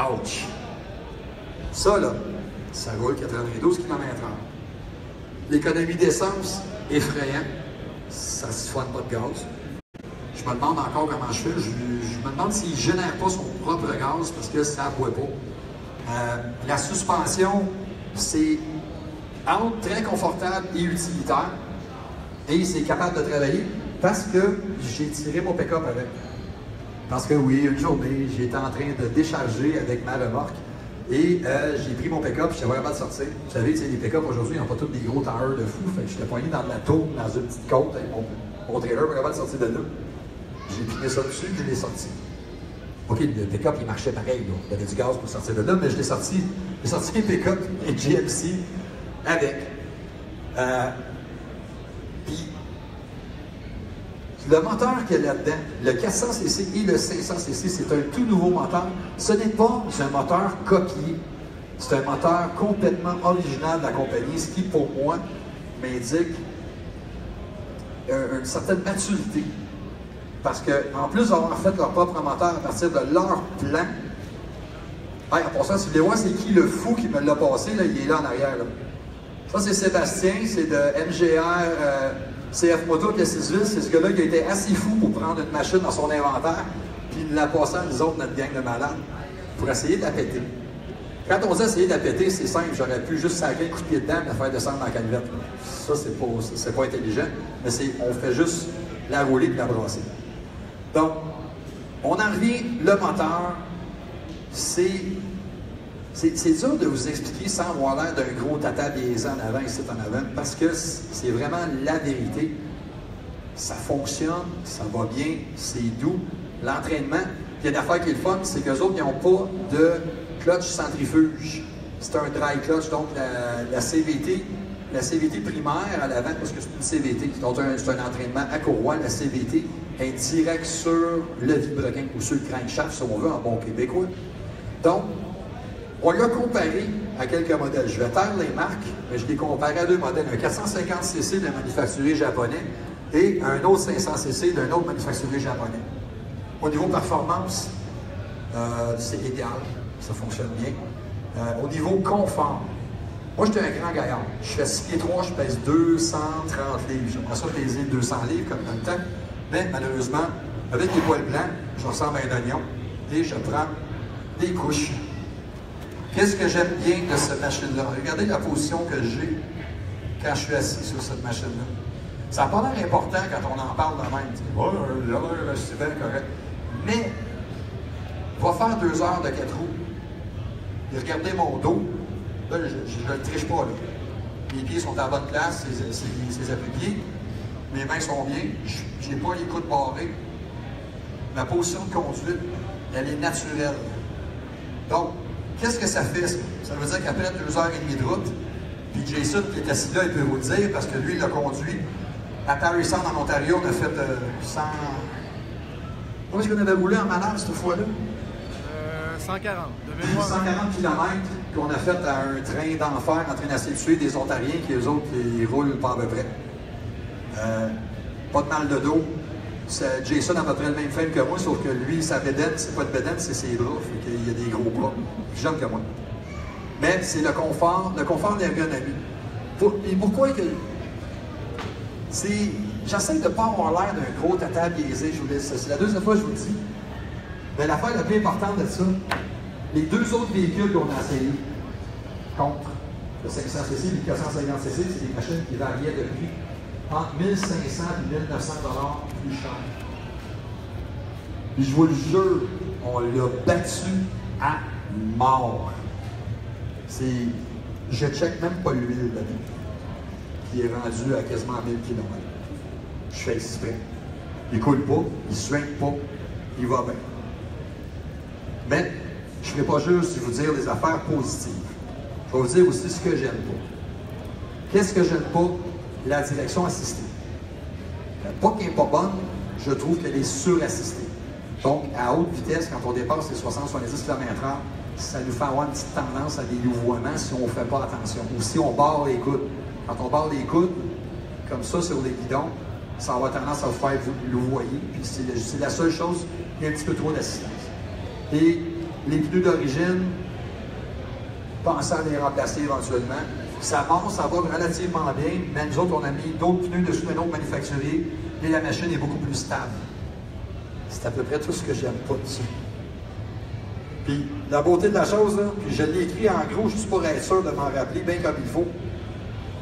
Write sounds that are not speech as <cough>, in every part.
Ouch! Ça, là, ça roule 92 km/h. L'économie d'essence, effrayant. Ça ne se pas de gaz. Je me demande encore comment je fais. Je, me demande s'il ne génère pas son propre gaz parce que ça ne boit pas. Euh, la suspension, c'est très confortable et utilitaire. Et c'est capable de travailler parce que j'ai tiré mon pick-up avec. Parce que oui, une journée, j'étais en train de décharger avec ma remorque et euh, j'ai pris mon pick-up, j'étais vraiment de sortir. Vous savez, les pick-up aujourd'hui, ils n'ont pas tous des gros tires de fou. Fait que j'étais poigné dans la tour, dans une petite côte avec mon, trailer pour capable de sortir de là. J'ai pris ça dessus, je l'ai sorti. OK, le pick-up, il marchait pareil. Il y avait du gaz pour sortir de là, mais je l'ai sorti. J'ai sorti le pick-up et GMC avec. Euh, Le moteur qu'il y a là-dedans, le 400cc et le 500cc, c'est un tout nouveau moteur. Ce n'est pas un moteur copié. C'est un moteur complètement original de la compagnie, ce qui, pour moi, m'indique une certaine maturité. Parce qu'en plus d'avoir fait leur propre moteur à partir de leur plan, hey, en passant, si vous voulez voir c'est qui le fou qui me l'a passé, là, il est là en arrière. Ça, c'est Sébastien, c'est de MGR. Euh, CF Moto 6 vis, c'est ce gars-là qui a été assez fou pour prendre une machine dans son inventaire, puis l'a passé à nous autres, notre gang de malades, pour essayer de la péter. Quand on dit essayer de la péter, c'est simple, j'aurais pu juste sacrer un coup de pied dedans et la faire descendre dans la canivette. Ça, c'est pas, pas intelligent, mais c'est, on fait juste la rouler et la brasser. Donc, on en revient, le moteur, c'est c'est dur de vous expliquer sans avoir l'air d'un gros tata biaisé en avant ici en avant, parce que c'est vraiment la vérité. Ça fonctionne, ça va bien, c'est doux. L'entraînement, il y a une affaire qui est le fun, c'est qu'eux autres, ils n'ont pas de clutch centrifuge. C'est un dry clutch, donc la, CVT, la CVT primaire à l'avant, parce que c'est une CVT, c'est un, entraînement à courroie, la CVT est direct sur le vibroquin ou sur le crankshaft, si on veut, en bon québécois. Donc, on l'a comparé à quelques modèles. Je vais taire les marques, mais je l'ai comparé à deux modèles. Un 450cc d'un manufacturier japonais et un autre 500cc d'un autre manufacturier japonais. Au niveau performance, euh, c'est idéal. Ça fonctionne bien. Euh, au niveau confort, moi, j'étais un grand gaillard. Je fais 6 pieds 3, je pèse 230 livres. J'aimerais ça peser 200 livres comme dans le temps. Mais malheureusement, avec les poils blancs, je ressemble à un oignon et je prends des couches Qu'est-ce que j'aime bien de cette machine-là? Regardez la position que j'ai quand je suis assis sur cette machine-là. Ça n'a pas l'air important quand on en parle de même. Oh, là, c'est bien correct. Mais, va faire deux heures de quatre roues. Et regardez mon dos. Là, je ne le triche pas. Là. Mes pieds sont à la bonne place, ses, appuis-pieds. Mes mains sont bien. Je n'ai pas les coudes barrés. Ma position de conduite, elle est naturelle. Donc, Qu'est-ce que ça fait, ça? Ça veut dire qu'après deux heures et demie de route, puis Jason qui est assis là, il peut vous le dire, parce que lui, il l'a conduit. À Paris Sound, en Ontario, on a fait 100... Euh, Combien est-ce qu'on avait roulé en malade cette fois-là? 140, euh, de mémoire. 140 km qu'on a fait à un train d'enfer en train d'essayer de tuer des Ontariens qui, eux autres, ils roulent pas à peu près. Euh, pas de mal de dos, Jason a à peu près le même frame que moi, sauf que lui, sa bédaine, c'est pas de bédaine, c'est ses bras. Fait qu'il a des gros bras. Plus jeune que moi. Mais c'est le confort, le confort d'ergonomie. Pour, et pourquoi que. C'est. J'essaie de pas avoir l'air d'un gros tata biaisé, je vous dis ça. C'est la deuxième fois que je vous le dis. Mais l'affaire la plus importante de ça, les deux autres véhicules qu'on a essayés contre le 500cc et le 450cc, c'est des machines qui variaient de prix entre 1500 et 1900 dollars plus cher. Puis je vous le jure, on l'a battu à mort. C'est, je check même pas l'huile dedans, qui est rendu à quasiment 1000 km. Je fais exprès. Il coule pas, il swing pas, il va bien. Mais je ne ferai pas juste vous dire des affaires positives. Je vais vous dire aussi ce que j'aime pas. Qu'est-ce que j'aime pas? la direction assistée. Pas qu'elle n'est pas bonne, je trouve qu'elle est surassistée. Donc, à haute vitesse, quand on dépasse les 60-70 km/h, ça nous fait avoir une petite tendance à des louvoiements si on ne fait pas attention. Ou si on barre les coudes. Quand on barre les coudes, comme ça sur les guidons, ça va tendance à vous faire louvoyer. Puis c'est la seule chose, il y a un petit peu trop d'assistance. Et Les pneus d'origine, pensez à les remplacer éventuellement. Ça monte, ça va relativement bien, mais nous autres, on a mis d'autres pneus dessus d'un autre manufacturier et la machine est beaucoup plus stable. C'est à peu près tout ce que j'aime pas dessus. Puis la beauté de la chose, puis je l'ai écrit en gros juste pour être sûr de m'en rappeler bien comme il faut.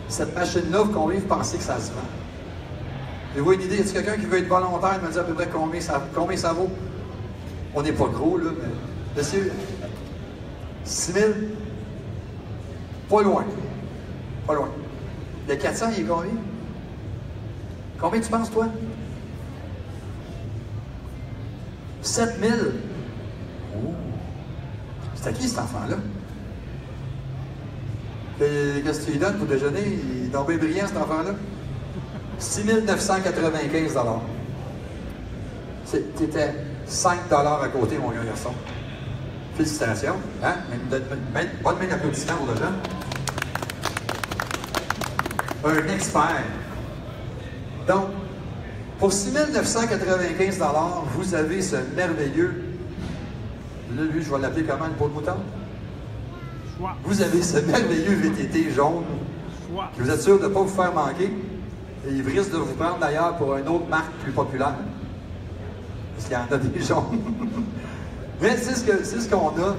Cette machine-là, combien vous pensez que ça se vend? Avez-vous une idée? Est-ce quelqu'un qui veut être volontaire me dire à peu près combien ça, combien ça vaut? On n'est pas gros, là, mais. Monsieur, 6 000? Pas loin. Pas loin. Le 400, il est combien? Combien tu penses, toi? 7 000? Oh. C'est à qui cet enfant-là? Qu'est-ce que tu lui donnes pour déjeuner? Il est tombé brillant, cet enfant-là. 6 995 C'était 5 à côté, mon grand garçon. Félicitations. Hein? Bonne main d'applaudissement pour le jeune. Un expert. Donc, pour 6 995 vous avez ce merveilleux. Là, lui, je vais l'appeler comment le pot de moutarde? Vous avez ce merveilleux VTT jaune. vous êtes sûr de ne pas vous faire manquer. Et il risque de vous prendre d'ailleurs pour une autre marque plus populaire. Parce qu'il y en a des jaunes. <laughs> Mais c'est ce qu'on a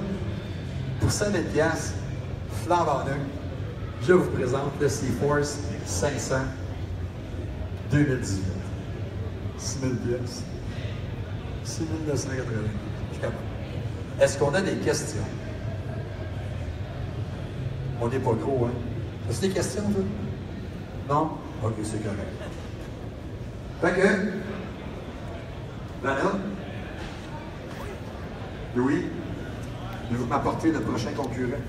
pour 100 000 piastres, flambe Je vous présente le Seaforce 500 2018. 6 000 piastres. 6 980. Je Est-ce qu'on a des questions? On n'est pas gros, hein? Est-ce des questions, vous? Non? Ok, c'est correct. Fait que, Lana, Louis, vous m'apporter le prochain concurrent.